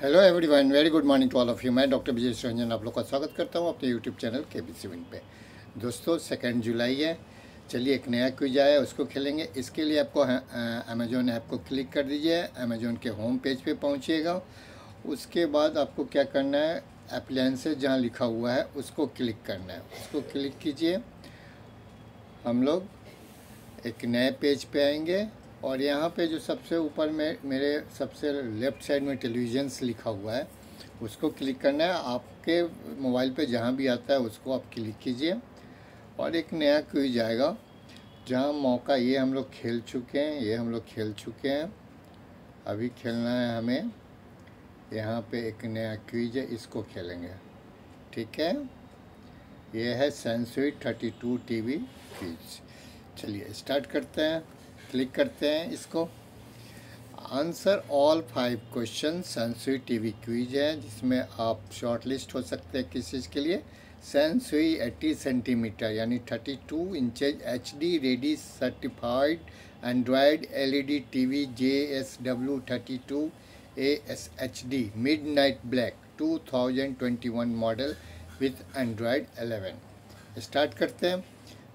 Hello everyone very good morning to all of you मैं doctor Vijay Ranjan आप लोग का स्वागत करता हूँ अपने यूट्यूब चैनल के बी सेवन पे। दोस्तों सेकेंड जुलाई है। चलिए एक नया क्विज आया उसको खेलेंगे। इसके लिए आपको अमेजोन ऐप को क्लिक कर दीजिए। अमेजोन के होम पेज पे पहुँचिएगा। उसके बाद आपको क्या करना है? अप्लायंसेज जहाँ लिखा हुआ है, उसको क्लिक करना है। उसको क्लिक कीजिए। हम लोग एक नए पेज पे आएँगे। और यहाँ पे जो सबसे ऊपर में, मेरे सबसे लेफ़्ट साइड में टेलीविज़न्स लिखा हुआ है, उसको क्लिक करना है। आपके मोबाइल पे जहाँ भी आता है, उसको आप क्लिक कीजिए और एक नया क्विज आएगा, जहाँ मौका ये हम लोग खेल चुके हैं, ये हम लोग खेल चुके हैं। अभी खेलना है हमें। यहाँ पे एक नया क्विज है, इसको खेलेंगे। ठीक है? ये है सेंसुई थर्टी टू टी वी क्विज चलिए स्टार्ट करते हैं। क्लिक करते हैं इसको। Answer all five question Sansui TV quiz है, जिसमें आप शॉर्ट लिस्ट हो सकते हैं किस चीज़ के लिए? सेंसुई 80 सेंटीमीटर यानी 32 inches H D ready certified Android LED TV J S W thirty two A S H D midnight black 2021 model with Android 11 start करते हैं।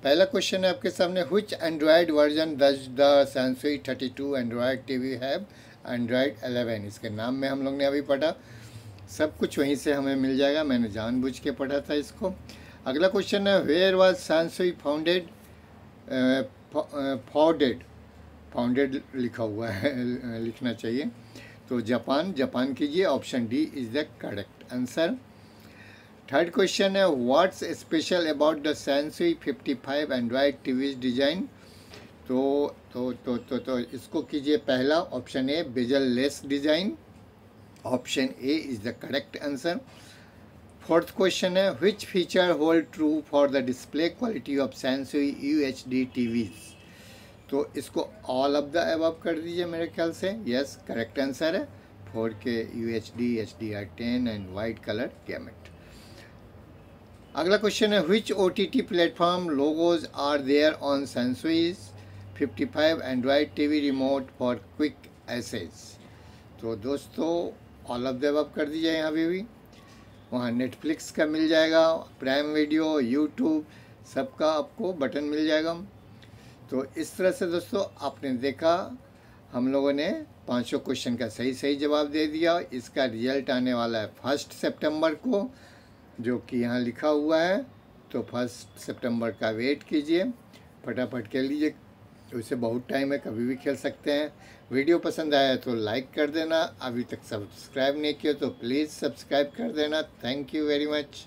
पहला क्वेश्चन है आपके सामने which Android version does the Samsung thirty two Android T V have Android eleven इसके नाम में हम लोग ने अभी पढ़ा। सब कुछ वहीं से हमें मिल जाएगा, मैंने जानबूझ के पढ़ा था इसको। अगला क्वेश्चन है where was Samsung founded founded founded लिखा हुआ है, लिखना चाहिए। तो जापान जापान कीजिए option D is the correct answer third question है what's special about the Sansui 55 Android TV design तो तो तो तो तो इसको कीजिए पहला option A bezel less design option A is the correct answer fourth question है which feature hold true for the display quality of Sansui U H D तो इसको ऑल ऑफ़ द अब कर दीजिए मेरे ख्याल से. यस करेक्ट आंसर है. Four K U H D H D R ten and white colour gamut अगला क्वेश्चन है which O T T platform logos are there on Sansui's 55 Android TV remote for quick access तो दोस्तों all of the कर दीजिए यहाँ पे भी। वहाँ नेटफ्लिक्स का मिल जाएगा प्राइम वीडियो यूट्यूब सबका आपको बटन मिल जाएगा। तो इस तरह से दोस्तों, आपने देखा, हम लोगों ने पाँचों क्वेश्चन का सही सही जवाब दे दिया। इसका रिज़ल्ट आने वाला है फ़र्स्ट सितंबर को। जो कि यहाँ लिखा हुआ है तो फ़र्स्ट सितंबर का वेट कीजिए, फटाफट खेल लीजिए। उसे बहुत टाइम है कभी भी खेल सकते हैं। वीडियो पसंद आया तो लाइक कर देना। अभी तक सब्सक्राइब नहीं किया तो प्लीज़ सब्सक्राइब कर देना। Thank you very much.